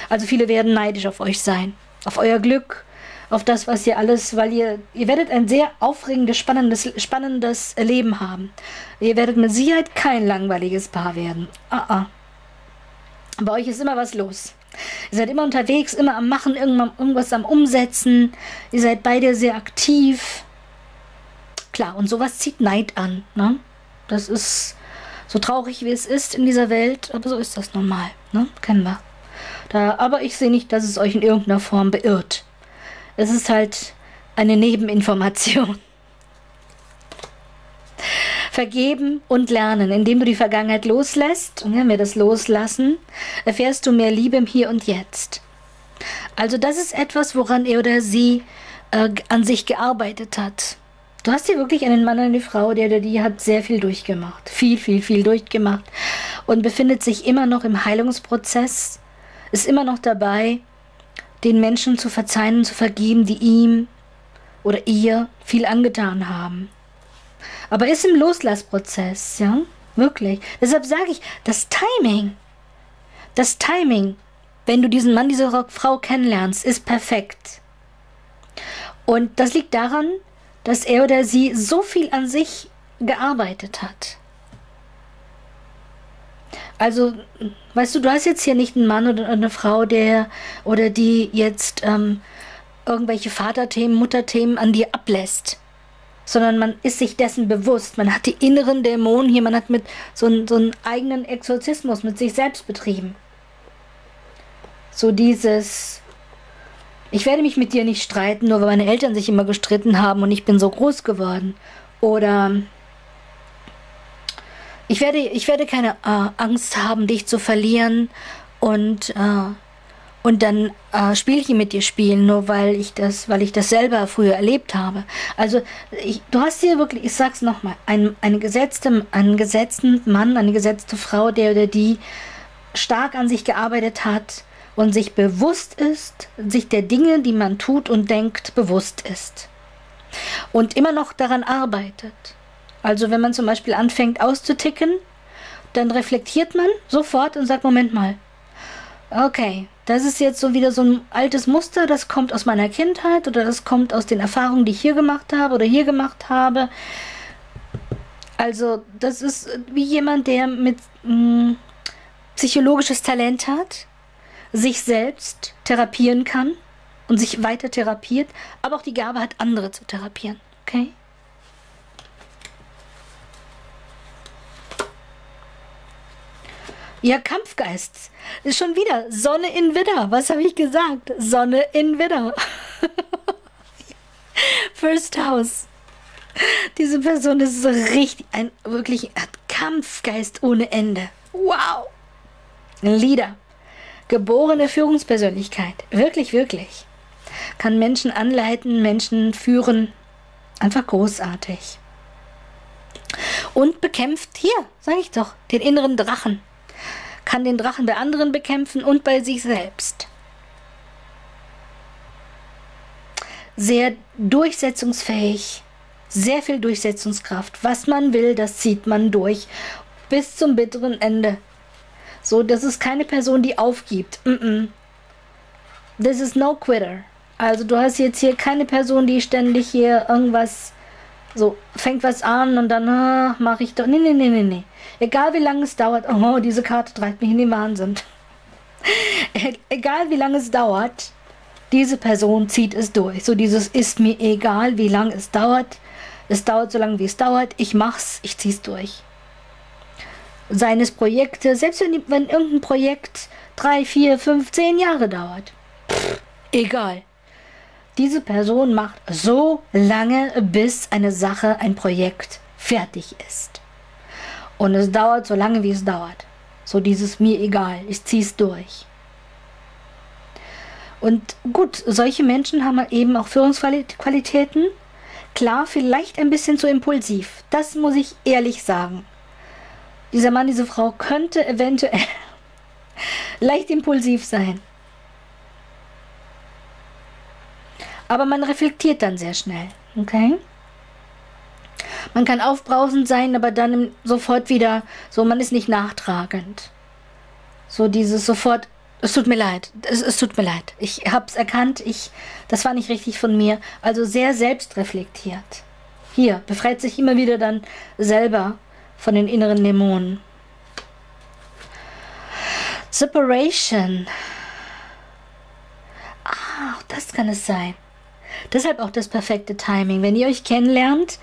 Also viele werden neidisch auf euch sein, auf euer Glück, auf das, was ihr alles, weil ihr, ihr werdet ein sehr aufregendes, spannendes, spannendes Leben haben. Ihr werdet mit Sicherheit kein langweiliges Paar werden. Ah, ah. Bei euch ist immer was los. Ihr seid immer unterwegs, immer am Machen, irgendwas am Umsetzen. Ihr seid beide sehr aktiv. Klar, und sowas zieht Neid an. Ne? Das ist so traurig, wie es ist in dieser Welt, aber so ist das normal. Ne? Kennen wir. Da, aber ich sehe nicht, dass es euch in irgendeiner Form beirrt. Es ist halt eine Nebeninformation. Vergeben und lernen. Indem du die Vergangenheit loslässt, und wenn wir das loslassen, erfährst du mehr Liebe im Hier und Jetzt. Also das ist etwas, woran er oder sie äh, an sich gearbeitet hat. Du hast hier wirklich einen Mann, eine Frau, der oder die hat sehr viel durchgemacht. Viel, viel, viel durchgemacht. Und befindet sich immer noch im Heilungsprozess, ist immer noch dabei, den Menschen zu verzeihen und zu vergeben, die ihm oder ihr viel angetan haben. Aber ist im Loslassprozess, ja, wirklich. Deshalb sage ich, das Timing, das Timing, wenn du diesen Mann, diese Frau kennenlernst, ist perfekt. Und das liegt daran, dass er oder sie so viel an sich gearbeitet hat. Also, weißt du, du hast jetzt hier nicht einen Mann oder eine Frau, der oder die jetzt ähm, irgendwelche Vaterthemen, Mutterthemen an dir ablässt, sondern man ist sich dessen bewusst. Man hat die inneren Dämonen hier, man hat mit so, einen, so einen eigenen Exorzismus mit sich selbst betrieben. So dieses, ich werde mich mit dir nicht streiten, nur weil meine Eltern sich immer gestritten haben und ich bin so groß geworden. Oder ich werde, ich werde keine äh, Angst haben, dich zu verlieren und, äh, und dann äh, Spielchen mit dir spielen, nur weil ich das, weil ich das selber früher erlebt habe. Also ich, du hast hier wirklich, ich sag's nochmal, einen, eine gesetzte, einen gesetzten Mann, eine gesetzte Frau, der oder die stark an sich gearbeitet hat und sich bewusst ist, sich der Dinge, die man tut und denkt, bewusst ist. Und immer noch daran arbeitet. Also wenn man zum Beispiel anfängt auszuticken, dann reflektiert man sofort und sagt, Moment mal, okay, das ist jetzt so wieder so ein altes Muster, das kommt aus meiner Kindheit oder das kommt aus den Erfahrungen, die ich hier gemacht habe oder hier gemacht habe. Also das ist wie jemand, der mit mh, mm, psychologisches Talent hat, sich selbst therapieren kann und sich weiter therapiert, aber auch die Gabe hat, andere zu therapieren. Okay? Ja, Kampfgeist. Ist schon wieder Sonne in Widder. Was habe ich gesagt? Sonne in Widder. [LAUGHS] First House. Diese Person ist so richtig ein wirklich hat Kampfgeist ohne Ende. Wow. Leader. Geborene Führungspersönlichkeit. Wirklich, wirklich. Kann Menschen anleiten, Menschen führen. Einfach großartig. Und bekämpft hier, sage ich doch, den inneren Drachen kann den Drachen bei anderen bekämpfen und bei sich selbst. Sehr durchsetzungsfähig, sehr viel Durchsetzungskraft. Was man will, das zieht man durch bis zum bitteren Ende. So, das ist keine Person, die aufgibt. Mm -mm. This is no quitter. Also du hast jetzt hier keine Person, die ständig hier irgendwas so fängt was an und dann ah, mache ich doch. Nee, nee, nee, nee, nee. Egal wie lange es dauert, oh, diese Karte treibt mich in den Wahnsinn. egal wie lange es dauert, diese Person zieht es durch. So dieses ist mir egal, wie lange es dauert. Es dauert so lange, wie es dauert. Ich mach's, ich zieh's durch. Seines Projekte, selbst wenn, wenn irgendein Projekt drei, vier, fünf, zehn Jahre dauert. Pff, egal. Diese Person macht so lange, bis eine Sache, ein Projekt fertig ist. Und es dauert so lange, wie es dauert. So dieses mir egal, ich zieh's durch. Und gut, solche Menschen haben eben auch Führungsqualitäten. Klar, vielleicht ein bisschen zu impulsiv. Das muss ich ehrlich sagen. Dieser Mann, diese Frau könnte eventuell [LAUGHS] leicht impulsiv sein. Aber man reflektiert dann sehr schnell. Okay? Man kann aufbrausend sein, aber dann sofort wieder so, man ist nicht nachtragend. So dieses sofort, es tut mir leid, es, es tut mir leid. Ich hab's erkannt, ich, das war nicht richtig von mir. Also sehr selbstreflektiert. Hier, befreit sich immer wieder dann selber von den inneren Dämonen. Separation. Ah, das kann es sein. Deshalb auch das perfekte Timing. Wenn ihr euch kennenlernt,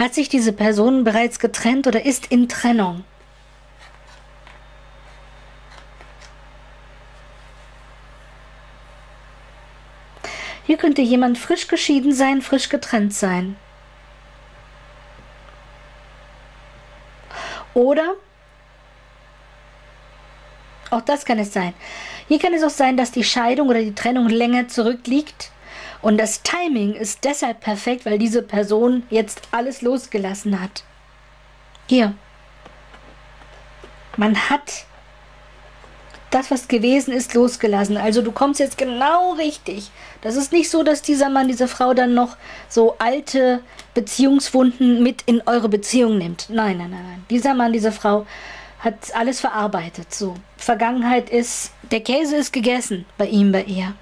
hat sich diese Person bereits getrennt oder ist in Trennung? Hier könnte jemand frisch geschieden sein, frisch getrennt sein. Oder, auch das kann es sein. Hier kann es auch sein, dass die Scheidung oder die Trennung länger zurückliegt und das Timing ist deshalb perfekt, weil diese Person jetzt alles losgelassen hat. Hier. Man hat das, was gewesen ist, losgelassen. Also du kommst jetzt genau richtig. Das ist nicht so, dass dieser Mann, diese Frau dann noch so alte Beziehungswunden mit in eure Beziehung nimmt. Nein, nein, nein, nein. Dieser Mann, diese Frau hat alles verarbeitet. So, Vergangenheit ist, der Käse ist gegessen bei ihm, bei ihr.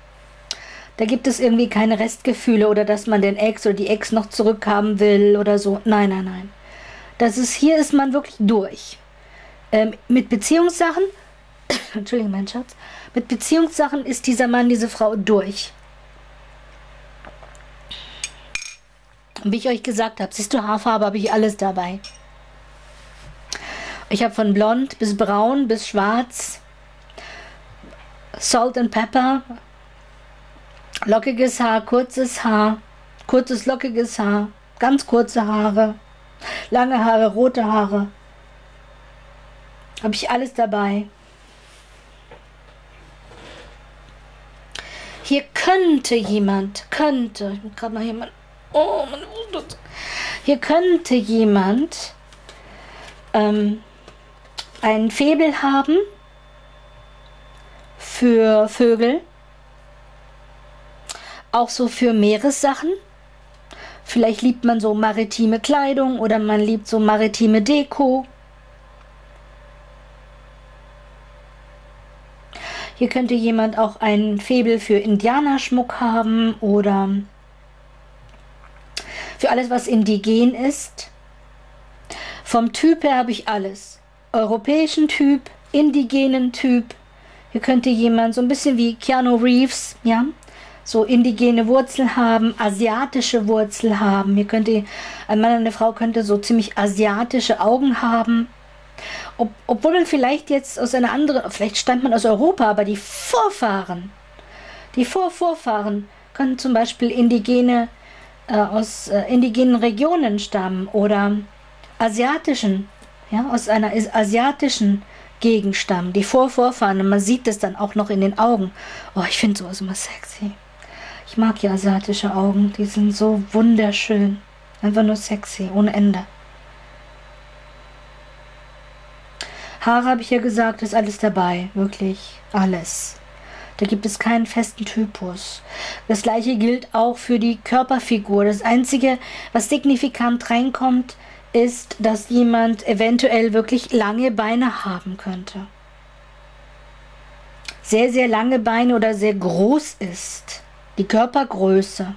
Da gibt es irgendwie keine Restgefühle oder dass man den Ex oder die Ex noch zurückhaben will oder so. Nein, nein, nein. Das ist, hier ist man wirklich durch. Ähm, mit Beziehungssachen, [COUGHS] Entschuldigung, mein Schatz, mit Beziehungssachen ist dieser Mann, diese Frau durch. Und wie ich euch gesagt habe, siehst du, Haarfarbe habe ich alles dabei. Ich habe von blond bis braun bis schwarz, Salt and Pepper, lockiges Haar, kurzes Haar, kurzes lockiges Haar, ganz kurze Haare, lange Haare, rote Haare. Habe ich alles dabei. Hier könnte jemand, könnte, ich muss gerade mal jemand, oh, meine Hier könnte jemand ähm, ein Febel haben für Vögel, auch so für Meeressachen. Vielleicht liebt man so maritime Kleidung oder man liebt so maritime Deko. Hier könnte jemand auch ein Febel für Indianerschmuck haben oder für alles, was indigen ist. Vom Typ her habe ich alles. Europäischen Typ, indigenen Typ. Hier könnte jemand so ein bisschen wie Keanu Reeves, ja, so indigene Wurzel haben, asiatische Wurzel haben. Hier könnte ein Mann und eine Frau könnte so ziemlich asiatische Augen haben. Ob, obwohl man vielleicht jetzt aus einer anderen, vielleicht stammt man aus Europa, aber die Vorfahren, die Vorvorfahren können zum Beispiel indigene, äh, aus äh, indigenen Regionen stammen oder asiatischen, ja, aus einer asiatischen Gegend stammen, die Vorvorfahren. Und man sieht das dann auch noch in den Augen. Oh, ich finde sowas immer sexy. Ich mag ja asiatische Augen, die sind so wunderschön. Einfach nur sexy, ohne Ende. Haare habe ich ja gesagt, ist alles dabei. Wirklich alles. Da gibt es keinen festen Typus. Das gleiche gilt auch für die Körperfigur. Das Einzige, was signifikant reinkommt, ist, dass jemand eventuell wirklich lange Beine haben könnte. Sehr, sehr lange Beine oder sehr groß ist. Die Körpergröße.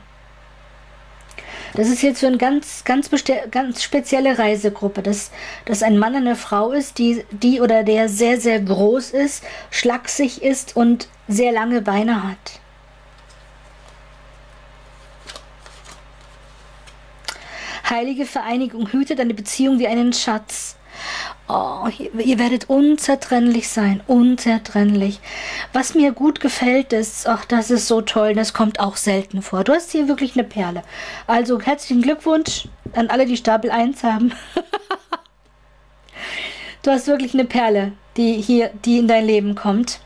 Das ist jetzt für eine ganz, ganz, ganz spezielle Reisegruppe, dass, dass ein Mann eine Frau ist, die, die oder der sehr, sehr groß ist, schlaksig ist und sehr lange Beine hat. Heilige Vereinigung hüte deine Beziehung wie einen Schatz. Oh, ihr werdet unzertrennlich sein, unzertrennlich. Was mir gut gefällt, ist, ach, das ist so toll, das kommt auch selten vor. Du hast hier wirklich eine Perle. Also herzlichen Glückwunsch an alle, die Stapel 1 haben. [LAUGHS] du hast wirklich eine Perle, die hier, die in dein Leben kommt.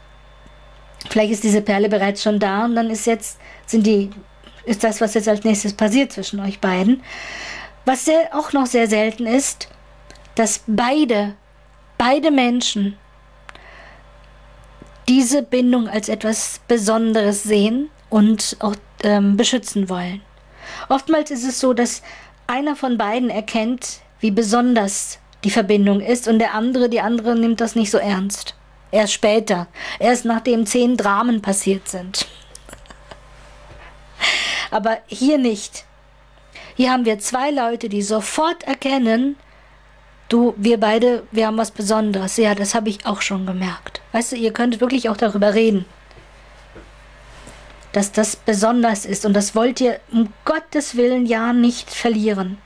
Vielleicht ist diese Perle bereits schon da und dann ist jetzt, sind die, ist das, was jetzt als nächstes passiert zwischen euch beiden. Was sehr, auch noch sehr selten ist, dass beide, beide Menschen diese Bindung als etwas Besonderes sehen und auch ähm, beschützen wollen. Oftmals ist es so, dass einer von beiden erkennt, wie besonders die Verbindung ist und der andere, die andere nimmt das nicht so ernst. Erst später, erst nachdem zehn Dramen passiert sind. [LAUGHS] Aber hier nicht. Hier haben wir zwei Leute, die sofort erkennen, du, wir beide, wir haben was Besonderes. Ja, das habe ich auch schon gemerkt. Weißt du, ihr könnt wirklich auch darüber reden, dass das besonders ist. Und das wollt ihr um Gottes Willen ja nicht verlieren.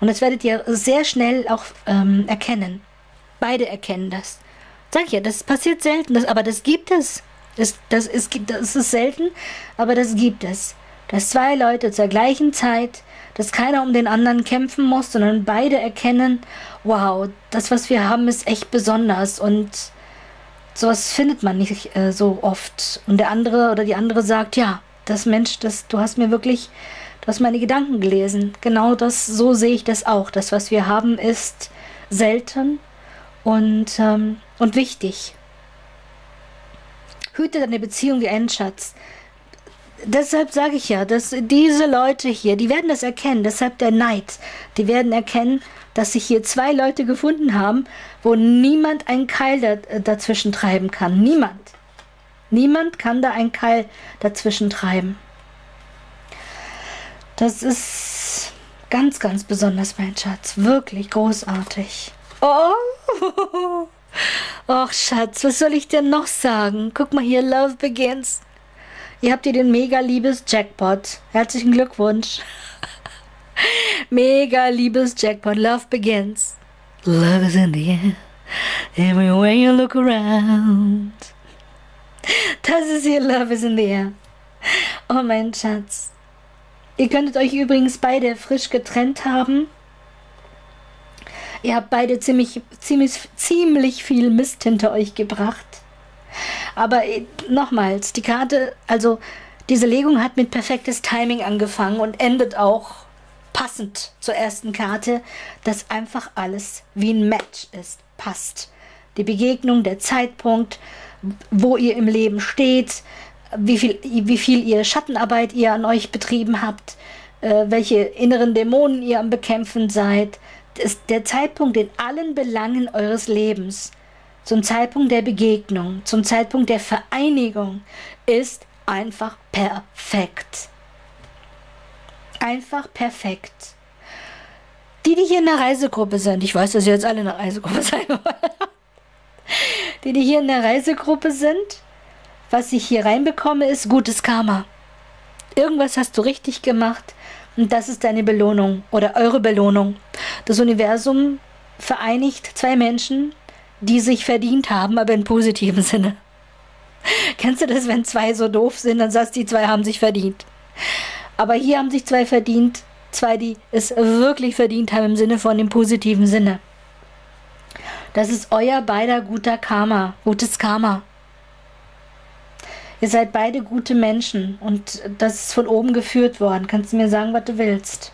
Und das werdet ihr sehr schnell auch ähm, erkennen. Beide erkennen das. Sag ich ja, das passiert selten, das, aber das gibt es. Das, das, ist, das ist selten, aber das gibt es. Dass zwei Leute zur gleichen Zeit dass keiner um den anderen kämpfen muss, sondern beide erkennen, wow, das, was wir haben, ist echt besonders und sowas findet man nicht äh, so oft. Und der andere oder die andere sagt, ja, das Mensch, das, du hast mir wirklich, du hast meine Gedanken gelesen. Genau das, so sehe ich das auch. Das, was wir haben, ist selten und, ähm, und wichtig. Hüte deine Beziehung wie einen Schatz. Deshalb sage ich ja, dass diese Leute hier, die werden das erkennen, deshalb der Neid. Die werden erkennen, dass sich hier zwei Leute gefunden haben, wo niemand einen Keil dazwischen treiben kann. Niemand. Niemand kann da einen Keil dazwischen treiben. Das ist ganz, ganz besonders, mein Schatz. Wirklich großartig. Oh! [LAUGHS] Och, Schatz, was soll ich denn noch sagen? Guck mal hier, Love Begins. Ihr habt hier den mega liebes Jackpot. Herzlichen Glückwunsch. [LAUGHS] mega liebes Jackpot. Love Begins. Love is in the air. Everywhere you look around. Das ist hier Love is in the air. Oh, mein Schatz. Ihr könntet euch übrigens beide frisch getrennt haben. Ihr habt beide ziemlich, ziemlich, ziemlich viel Mist hinter euch gebracht. Aber äh, nochmals, die Karte, also diese Legung hat mit perfektes Timing angefangen und endet auch passend zur ersten Karte, dass einfach alles wie ein Match ist, passt. Die Begegnung, der Zeitpunkt, wo ihr im Leben steht, wie viel, wie viel ihr Schattenarbeit ihr an euch betrieben habt, äh, welche inneren Dämonen ihr am Bekämpfen seid. Das, der Zeitpunkt in allen Belangen eures Lebens, zum Zeitpunkt der Begegnung, zum Zeitpunkt der Vereinigung, ist einfach perfekt. Einfach perfekt. Die, die hier in der Reisegruppe sind, ich weiß, dass ihr jetzt alle in der Reisegruppe [LAUGHS] seid, die, die hier in der Reisegruppe sind, was ich hier reinbekomme, ist gutes Karma. Irgendwas hast du richtig gemacht und das ist deine Belohnung oder eure Belohnung. Das Universum vereinigt zwei Menschen, die sich verdient haben, aber im positiven [LAUGHS] Sinne. Kennst du das, wenn zwei so doof sind, dann sagst du, die zwei haben sich verdient. Aber hier haben sich zwei verdient, zwei, die es wirklich verdient haben im Sinne von dem positiven Sinne. Das ist euer beider guter Karma, gutes Karma. Ihr seid beide gute Menschen und das ist von oben geführt worden. Kannst du mir sagen, was du willst?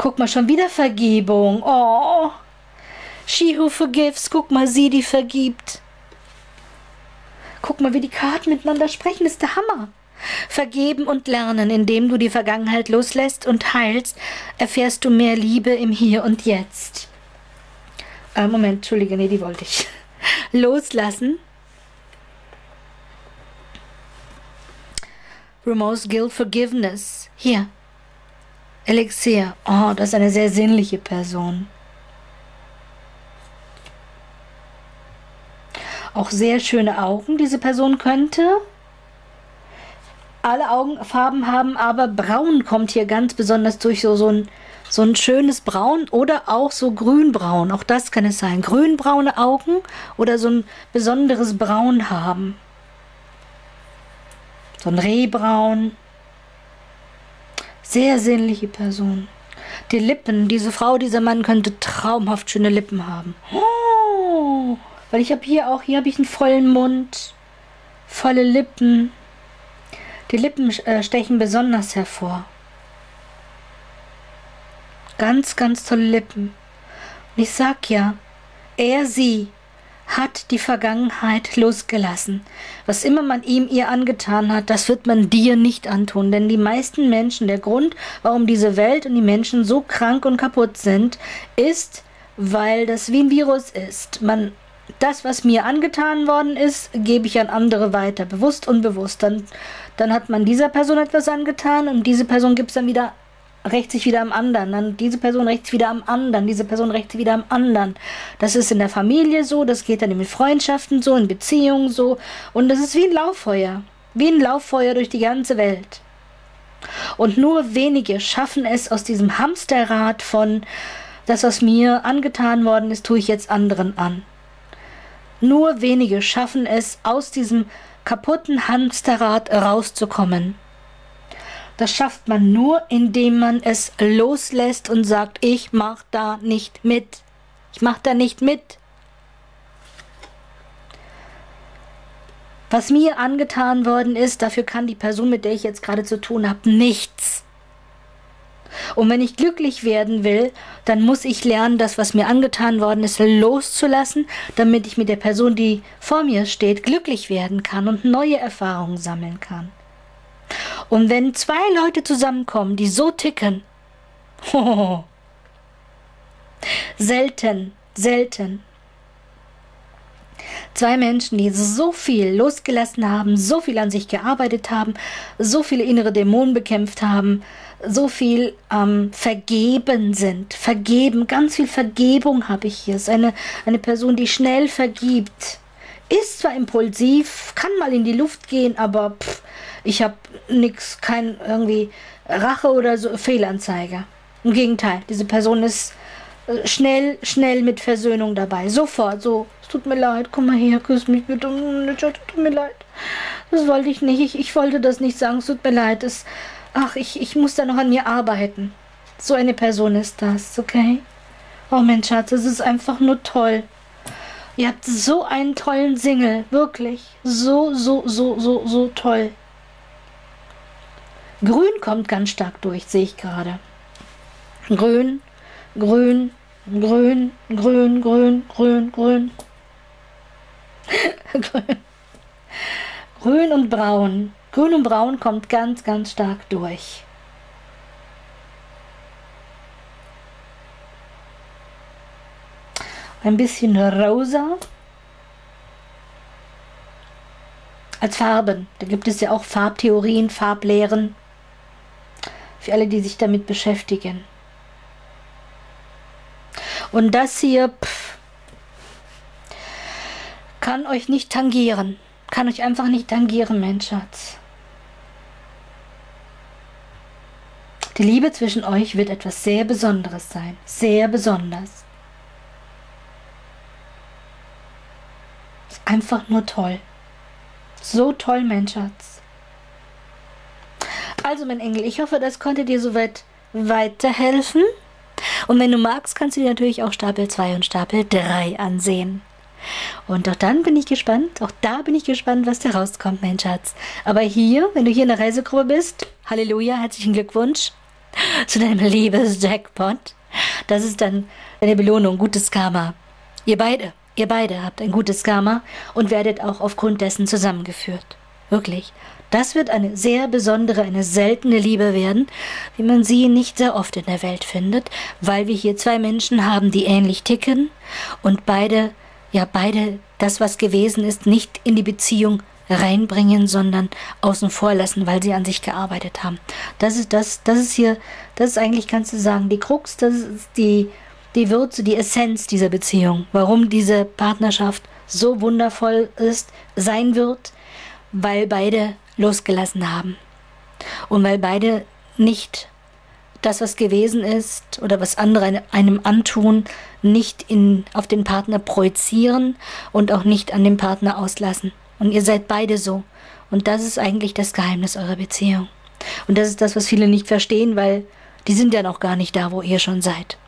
Guck mal, schon wieder Vergebung. Oh. She who forgives. Guck mal, sie, die vergibt. Guck mal, wie die Karten miteinander sprechen. Das ist der Hammer. Vergeben und lernen, indem du die Vergangenheit loslässt und heilst, erfährst du mehr Liebe im Hier und Jetzt. Äh, Moment, Entschuldige, nee, die wollte ich. [LAUGHS] Loslassen Remorse, Guilt, Forgiveness. Hier. Elixier. Oh, das ist eine sehr sinnliche Person. Auch sehr schöne Augen, diese Person könnte. Alle Augenfarben haben, aber braun kommt hier ganz besonders durch so, so, ein, so ein schönes Braun oder auch so grünbraun. Auch das kann es sein. Grünbraune Augen oder so ein besonderes Braun haben so ein Rehbraun. Sehr sinnliche Person. Die Lippen, diese Frau, dieser Mann könnte traumhaft schöne Lippen haben. Oh, weil ich habe hier auch, hier habe ich einen vollen Mund, volle Lippen. Die Lippen äh, stechen besonders hervor. Ganz, ganz tolle Lippen. Und ich sag ja, er, sie hat die Vergangenheit losgelassen. Was immer man ihm ihr angetan hat, das wird man dir nicht antun. Denn die meisten Menschen, der Grund, warum diese Welt und die Menschen so krank und kaputt sind, ist, weil das wie ein Virus ist. Man das, was mir angetan worden ist, gebe ich an andere weiter, bewusst, unbewusst. Dann, dann hat man dieser Person etwas angetan und diese Person gibt es dann wieder rächt sich wieder am anderen, dann diese Person rächt sich wieder am anderen, diese Person rächt sich wieder am anderen. Das ist in der Familie so, das geht dann in Freundschaften so, in Beziehungen so und das ist wie ein Lauffeuer, wie ein Lauffeuer durch die ganze Welt. Und nur wenige schaffen es aus diesem Hamsterrad von das, was mir angetan worden ist, tue ich jetzt anderen an. Nur wenige schaffen es, aus diesem kaputten Hamsterrad rauszukommen. Das schafft man nur, indem man es loslässt und sagt, ich mach da nicht mit. Ich mach da nicht mit. Was mir angetan worden ist, dafür kann die Person, mit der ich jetzt gerade zu tun habe, nichts. Und wenn ich glücklich werden will, dann muss ich lernen, das, was mir angetan worden ist, loszulassen, damit ich mit der Person, die vor mir steht, glücklich werden kann und neue Erfahrungen sammeln kann. Und wenn zwei Leute zusammenkommen, die so ticken, [LAUGHS] oh, selten, selten. Zwei Menschen, die so viel losgelassen haben, so viel an sich gearbeitet haben, so viele innere Dämonen bekämpft haben, so viel ähm, vergeben sind. Vergeben, ganz viel Vergebung habe ich hier. Ist eine, eine Person, die schnell vergibt. Ist zwar impulsiv, kann mal in die Luft gehen, aber pff, ich habe nichts, kein irgendwie Rache oder so Fehlanzeige. Im Gegenteil, diese Person ist äh, schnell, schnell mit Versöhnung dabei. Sofort, so, es tut mir leid, komm mal her, küss mich bitte. Es tut mir leid. Das wollte ich nicht. Ich, ich wollte das nicht sagen. Es tut mir leid. Es, ach, ich, ich muss da noch an mir arbeiten. So eine Person ist das, okay? Oh Mensch, Schatz, es ist einfach nur toll. Ihr habt so einen tollen Single, wirklich. So, so, so, so, so toll. Grün kommt ganz stark durch, sehe ich gerade. Grün, grün, grün, grün, grün, grün, grün. [LAUGHS] grün. Grün und braun. Grün und braun kommt ganz, ganz stark durch. Ein bisschen rosa. Als Farben. Da gibt es ja auch Farbtheorien, Farblehren. Für alle, die sich damit beschäftigen. Und das hier pff, kann euch nicht tangieren. Kann euch einfach nicht tangieren, mein Schatz. Die Liebe zwischen euch wird etwas sehr Besonderes sein. Sehr besonders. Ist einfach nur toll. So toll, mein Schatz. Also, mein Engel, ich hoffe, das konnte dir soweit weiterhelfen. Und wenn du magst, kannst du dir natürlich auch Stapel 2 und Stapel 3 ansehen. Und auch dann bin ich gespannt, auch da bin ich gespannt, was da rauskommt, mein Schatz. Aber hier, wenn du hier in der Reisegruppe bist, Halleluja, herzlichen Glückwunsch zu deinem Liebes-Jackpot. Das ist dann deine Belohnung, gutes Karma. Ihr beide, ihr beide habt ein gutes Karma und werdet auch aufgrund dessen zusammengeführt. Wirklich. Das wird eine sehr besondere, eine seltene Liebe werden, wie man sie nicht sehr oft in der Welt findet, weil wir hier zwei Menschen haben, die ähnlich ticken und beide, ja beide das, was gewesen ist, nicht in die Beziehung reinbringen, sondern außen vor lassen, weil sie an sich gearbeitet haben. Das ist das, das ist hier, das ist eigentlich, kannst du sagen, die Krux, das ist die, die Würze, die Essenz dieser Beziehung. Warum diese Partnerschaft so wundervoll ist, sein wird, weil beide losgelassen haben. Und weil beide nicht das, was gewesen ist oder was andere einem antun, nicht in, auf den Partner projizieren und auch nicht an den Partner auslassen. Und ihr seid beide so. Und das ist eigentlich das Geheimnis eurer Beziehung. Und das ist das, was viele nicht verstehen, weil die sind ja noch gar nicht da, wo ihr schon seid.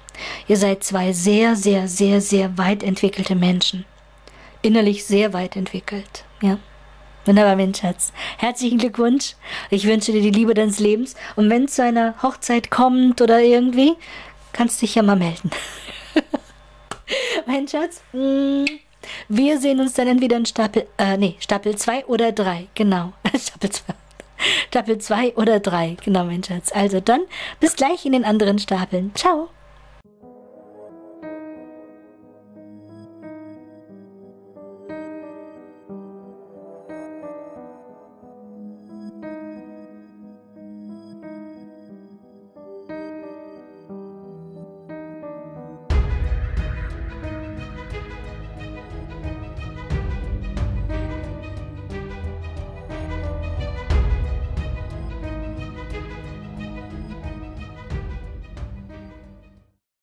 Ihr seid zwei sehr, sehr, sehr, sehr weit entwickelte Menschen. Innerlich sehr weit entwickelt. Ja. Wunderbar, mein Schatz. Herzlichen Glückwunsch. Ich wünsche dir die Liebe deines Lebens. Und wenn es zu einer Hochzeit kommt oder irgendwie, kannst du dich ja mal melden. [LAUGHS] mein Schatz, mm, wir sehen uns dann entweder in Stapel, äh, nee, Stapel 2 oder 3. Genau. Stapel 2. Stapel 2 oder 3. Genau, mein Schatz. Also dann bis gleich in den anderen Stapeln. Ciao.